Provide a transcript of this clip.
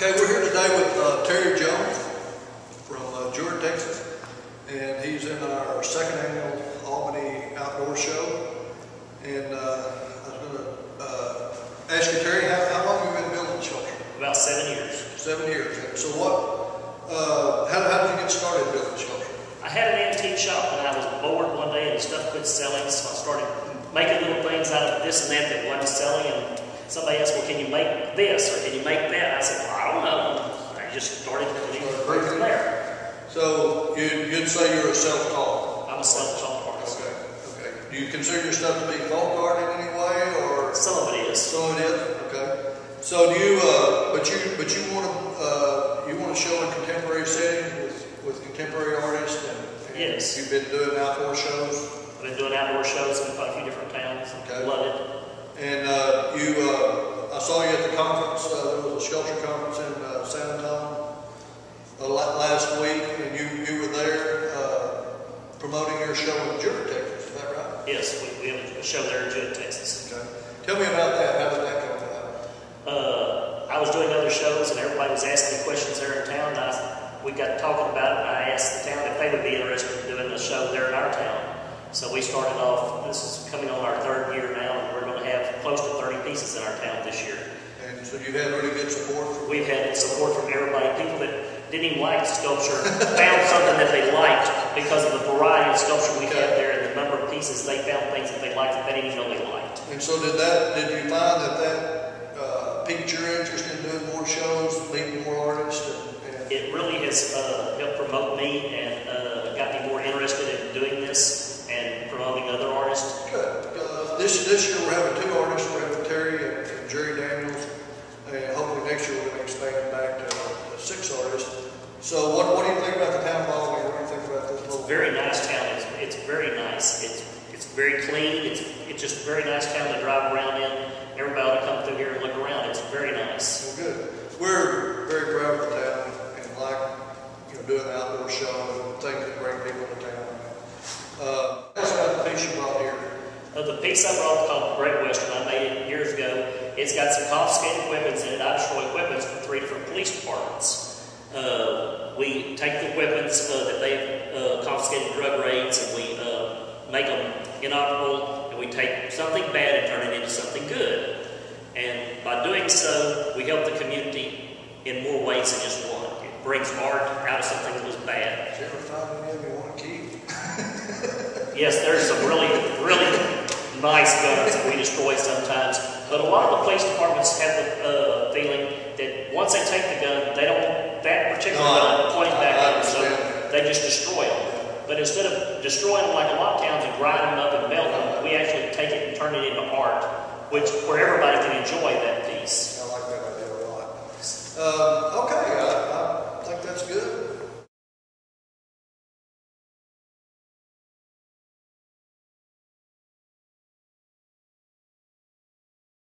Okay, we're here today with uh, Terry Jones from uh, Texas, and he's in our second annual Albany Outdoor Show. And uh, I was going to uh, ask you, Terry, how, how long have you been building the shelter? About seven years. Seven years. And so what? Uh, how, how did you get started building the shelter? I had an antique shop and I was bored one day and the stuff quit selling, so I started making little things out of this and that that wasn't selling. And somebody asked, "Well, can you make this or can you make that?" I said, well, "I don't know." I just started it right from there. So you, you'd say you're a self-taught. I'm a self-taught artist. Okay. Okay. Do you consider yourself to be folk art in any way, or? Some of it is. So it is, okay. So do you, uh, but you, but you want to, uh, you want to show in contemporary settings with, with contemporary artists and? and Yes. You've been doing outdoor shows I've been doing outdoor shows in quite a few different towns. Okay. Love it. and, uh, you, uh, I saw you at the conference, there was a shelter conference in, uh, San Antonio, uh, last week, and you, you were there, uh, promoting your show in Jewett, Texas, is that right? Yes, we, we have a show there in Jewett, Texas. Okay. Tell me about that, how did that come about? uh, I was doing other shows and everybody was asking me questions there in town. And I, we got talking about it and I asked the town if they would be interested in doing a show there in our town. So we started off, this is coming on our third year now, and we're going to have close to 30 pieces in our town this year. And so you had really good support from We've had support from everybody. People that didn't even like sculpture found something that they liked because of the variety of sculpture we have there and the number of pieces. They found things that they liked that they didn't even know they liked. And so did that, did you find that that uh, piqued your interest in doing more shows, meeting more artists? and- and- It really has uh, helped promote me and uh, got me more interested in doing this and promoting other artists. Good. Uh, This, this year, we're having two artists, we're having Terry and and Jerry Daniels, and hopefully next year, we're gonna expand back to uh, six artists. So what, what do you think about the town of Albany? What do you think about this It's little? a very nice town. It's, it's very nice. It's it's very clean. It's it's just a very nice town to drive around in. Everybody ought to come through here and look around. It's very nice. Well, good. We're very proud of the town and like, you know, doing the outdoor show and things that bring people to town. Uh, that's about the piece you brought here. Uh, the piece I brought called Great Western, I made it years ago. It's got some confiscated weapons in it. I destroy weapons for three different police departments. Uh, we take the weapons uh, that they've uh, confiscated drug raids and we uh, make them inoperable and we take something bad and turn it into something good. And by doing so, we help the community in more ways than just one. It brings art out of something that was bad. Did you ever find any of you want to keep? Yes, there's some really, really nice guns that we destroy sometimes. But a lot of the police departments have the uh, feeling that once they take the gun, they that particular No, I- gun pointing I- back I at them, so they just destroy them. But instead of destroying them like a lot of towns and grinding them up and melting them, we actually take it and turn it into art, which where everybody can enjoy that piece. I like that idea a lot. I